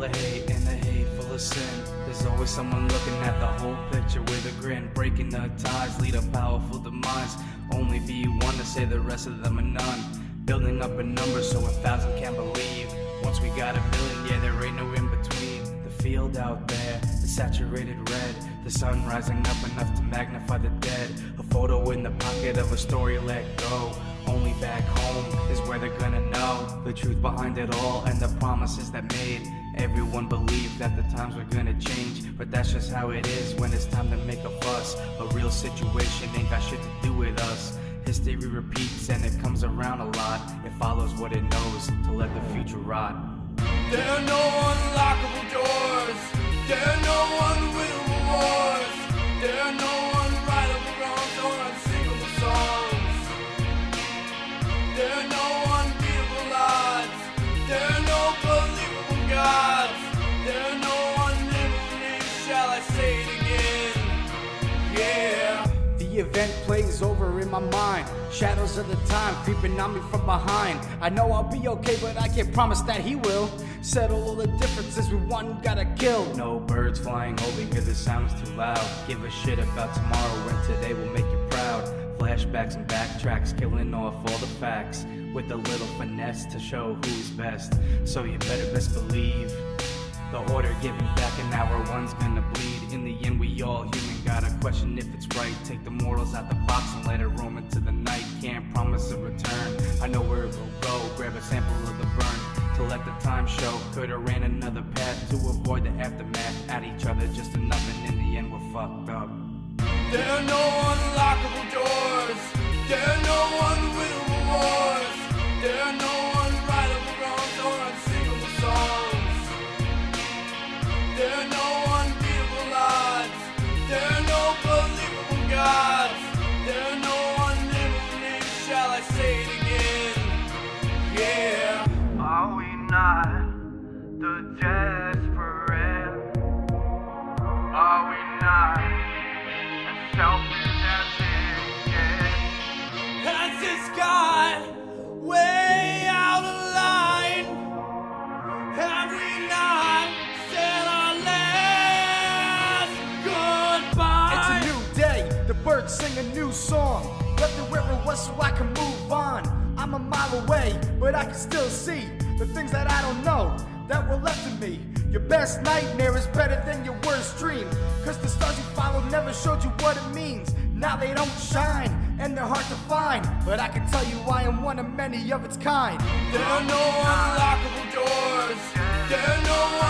full of hate and the hate full of sin. There's always someone looking at the whole picture with a grin. Breaking the ties lead a powerful demise. Only be one to say the rest of them are none. Building up a number so a thousand can't believe. Once we got a billion, yeah, there ain't no in between. The field out there is saturated red. The sun rising up enough to magnify the dead. A photo in the pocket of a story let go. Only back home is where they're gonna know the truth behind it all and the promises that made. Everyone believed that the times were gonna change, but that's just how it is when it's time to make a fuss. A real situation ain't got shit to do with us. History repeats and it comes around a lot. It follows what it knows to let the future rot. There are no unlockable doors. There are no event plays over in my mind. Shadows of the time creeping on me from behind. I know I'll be okay, but I can't promise that he will. Settle all the differences with one gotta kill. No birds flying over cause the sound's too loud. Give a shit about tomorrow when today will make you proud. Flashbacks and backtracks, killing off all the facts. With a little finesse to show who's best. So you better best believe. The order giving back and an hour, one's gonna bleed. In the end, we all human, gotta question if it's right. Take the morals out the box and let it roam into the night. Can't promise a return. I know where it will go. Grab a sample of the burn to let the time show. Could've ran another path to avoid the aftermath. At each other just enough, and in the end, we're fucked up. There no unlockable birds sing a new song. Left it where it was so I can move on. I'm a mile away, but I can still see the things that I don't know that were left of me. Your best nightmare is better than your worst dream. Cause the stars never showed you what it means. Now they don't shine, and they're hard to find. But I can tell you I am one of many of its kind. There are no unlockable doors. There are no